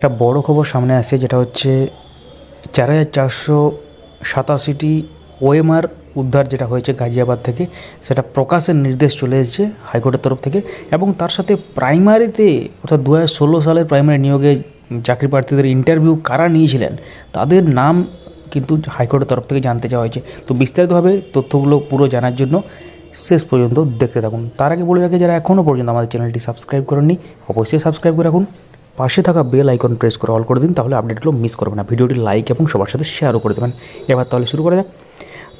একটা বড় খবর সামনে আসছে যেটা হচ্ছে চার হাজার চারশো সাতাশিটি ওএমআর উদ্ধার যেটা হয়েছে গাজিয়াবাদ থেকে, সেটা প্রকাশের নির্দেশ চলে এসেছে হাইকোর্টের তরফ থেকে এবং তার সাথে প্রাইমারিতে অর্থাৎ দু হাজার ষোলো সালের প্রাইমারি নিয়োগে চাকরি প্রার্থীদের ইন্টারভিউ কারা নিয়েছিলেন, তাদের নাম কিন্তু হাইকোর্টের তরফ থেকে জানতে চাওয়া হয়েছে। তো বিস্তারিতভাবে তথ্যগুলো পুরো জানার জন্য শেষ পর্যন্ত দেখতে থাকুন। তার আগে বলে রাখি, যারা এখনও পর্যন্ত আমাদের চ্যানেলটি সাবস্ক্রাইব করেননি, অবশ্যই সাবস্ক্রাইব করে রাখুন। পাশে থাকা বেল আইকন প্রেস করে অল করে দিন, তাহলে আপডেটগুলো মিস করবেন না। ভিডিওটি লাইক এবং সবার সাথে শেয়ারও করে দেবেন। এবার তাহলে শুরু করা যাক।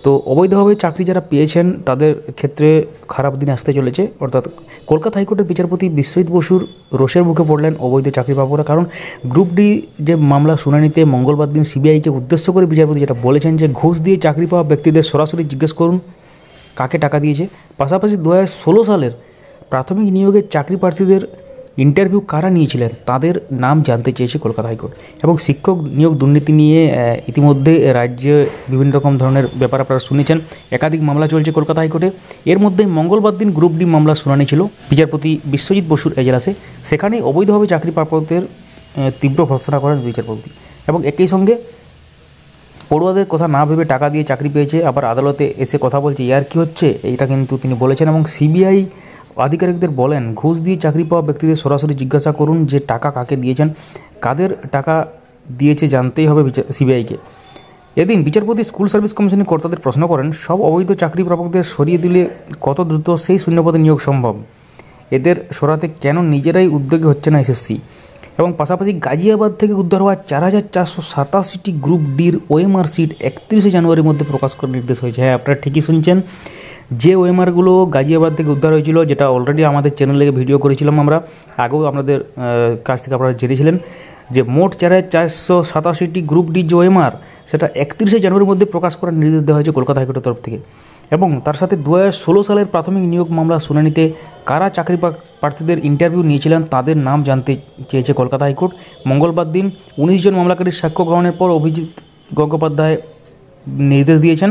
তো অবৈধভাবে চাকরি যারা পেয়েছেন, তাদের ক্ষেত্রে খারাপ দিন আসতে চলেছে। অর্থাৎ কলকাতা হাইকোর্টের বিচারপতি বিশ্বজিৎ বসুর রোষের মুখে পড়লেন অবৈধ চাকরি পাবরা কারণ গ্রুপ ডি যে মামলা শুনানিতে মঙ্গলবার দিন সিবিআইকে উদ্দেশ্য করে বিচারপতি যেটা বলেছেন যে, ঘুষ দিয়ে চাকরি পাওয়া ব্যক্তিদের সরাসরি জিজ্ঞেস করুন, কাকে টাকা দিয়েছে। পাশাপাশি দু হাজার ষোলো সালের প্রাথমিক নিয়োগের চাকরি প্রার্থীদের ইন্টারভিউ কারা নিয়েছিলেন, তাদের নাম জানতে চেয়েছে কলকাতা হাইকোর্ট। এবং শিক্ষক নিয়োগ দুর্নীতি নিয়ে ইতিমধ্যে রাজ্যে বিভিন্ন রকম ধরনের ব্যাপার আপনারা শুনেছেন। একাধিক মামলা চলছে কলকাতা হাইকোর্টে। এর মধ্যে মঙ্গলবার দিন গ্রুপ ডি মামলা শুনানি ছিল, বিচারপতি বিশ্বজিৎ বসুর এজলাসে। সেখানে অবৈধভাবে চাকরি প্রাপকদের তীব্র ভর্সনা করেন বিচারপতি। এবং একই সঙ্গে পড়ুয়াদের কথা না ভেবে টাকা দিয়ে চাকরি পেয়েছে, আবার আদালতে এসে কথা বলছে ইয়ার কি হচ্ছে? এইটা কিন্তু তিনি বলেছেন। এবং সিবিআই আধিকারিকদের বলেন, ঘুষ দিয়ে চাকরি পাওয়া ব্যক্তিদের সরাসরি জিজ্ঞাসা করুন যে টাকা কাকে দিয়েছেন, কাদের টাকা দিয়েছে জানতেই হবে সিবিআইকে। এদিন বিচারপতি, স্কুল সার্ভিস কমিশনের কর্তাদের প্রশ্ন করেন, সব অবৈধ চাকরি প্রাপকদের সরিয়ে দিলে কত দ্রুত সেই শূন্যপদে নিয়োগ সম্ভব? এদের সরাতে কেন নিজেরাই উদ্যোগী হচ্ছে না এসএসসি? এবং পাশাপাশি গাজিয়াবাদ থেকে উদ্ধার হওয়া চার হাজার চারশো সাতাশিটি গ্রুপ ডির ওএমআর সিট একত্রিশে জানুয়ারির মধ্যে প্রকাশ করার নির্দেশ হয়েছে। হ্যাঁ আপনারা ঠিকই শুনছেন। যে ওএমআরগুলো গাজিয়াবাদ থেকে উদ্ধার হয়েছিল, যেটা অলরেডি আমাদের চ্যানেলে ভিডিও করেছিলাম আমরা, আগেও আপনাদের কাছ থেকে আপনারা জেনেছিলেন যে মোট চার হাজার চারশো সাতাশিটি গ্রুপ ডি যে ওএমআর সেটা একত্রিশে জানুয়ারির মধ্যে প্রকাশ করার নির্দেশ দেওয়া হয়েছে কলকাতা হাইকোর্টের তরফ থেকে। এবং তার সাথে দু ষোলো সালের প্রাথমিক নিয়োগ মামলা শুনানিতে কারা চাকরি প্রার্থীদের ইন্টারভিউ নিয়েছিলেন তাদের নাম জানতে চেয়েছে কলকাতা হাইকোর্ট। মঙ্গলবার দিন উনিশ জন মামলাকারীর সাক্ষ্য গ্রহণের পর অভিজিৎ গঙ্গোপাধ্যায় নির্দেশ দিয়েছেন।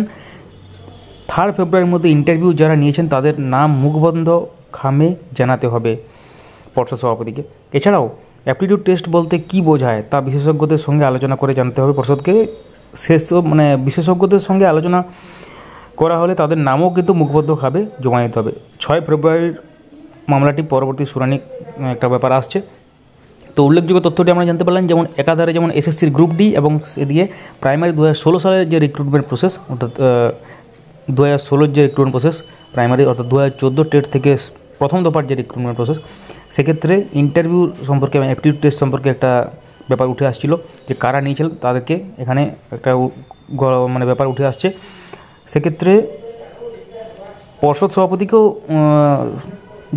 থার্ড ফেব্রুয়ারির মধ্যে ইন্টারভিউ যারা নিয়েছেন, তাদের নাম মুখবন্ধ খামে জানাতে হবে পর্ষদ সভাপতিকে। এছাড়াও অ্যাপটিটিউড টেস্ট বলতে কি বোঝায় তা বিশেষজ্ঞদের সঙ্গে আলোচনা করে জানতে হবে পর্ষদকে। শেষ মানে বিশেষজ্ঞদের সঙ্গে আলোচনা করা হলে তাদের নামও কিন্তু মুখবদ্ধ খাবে জমা দিতে হবে। ছয় ফেব্রুয়ারির মামলাটি পরবর্তী শুনানি একটা ব্যাপার আসছে। তো উল্লেখযোগ্য তথ্যটি আমরা জানতে পারলাম, যেমন একাধারে যেমন এসএসসির গ্রুপ ডি এবং এদিকে প্রাইমারি দু হাজার ষোলো সালের যে রিক্রুটমেন্ট প্রসেস অর্থাৎ দু হাজার ষোলোর যে রিক্রুটমেন্ট প্রসেস প্রাইমারি অর্থাৎ দু হাজার চোদ্দ টেট থেকে প্রথম দফার যে রিক্রুটমেন্ট প্রসেস সেক্ষেত্রে ইন্টারভিউ সম্পর্কে এবং অ্যাপটিউড টেস্ট সম্পর্কে একটা ব্যাপার উঠে আসছিল যে কারা নিয়েছিল, তাদেরকে এখানে একটা মানে ব্যাপার উঠে আসছে। সেক্ষেত্রে পর্ষদ সভাপতিকেও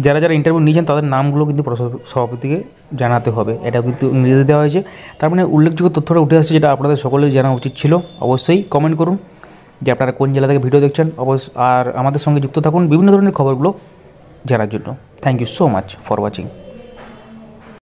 যারা যারা ইন্টারভিউ নিয়েছেন, তাদের নামগুলো কিন্তু পর্ষদ সভাপতিকে জানাতে হবে। এটা কিন্তু নির্দেশ দেওয়া হয়েছে। তার মানে উল্লেখযোগ্য তথ্যটা উঠে আসছে, যেটা আপনাদের সকলেই জানা উচিত ছিল। অবশ্যই কমেন্ট করুন। যে আপনারা কোন জেলা থেকে ভিডিও দেখছেন, অবশ্য আর আমাদের সঙ্গে যুক্ত থাকুন বিভিন্ন ধরনের খবরগুলো জানার জন্য। Thank you so much for watching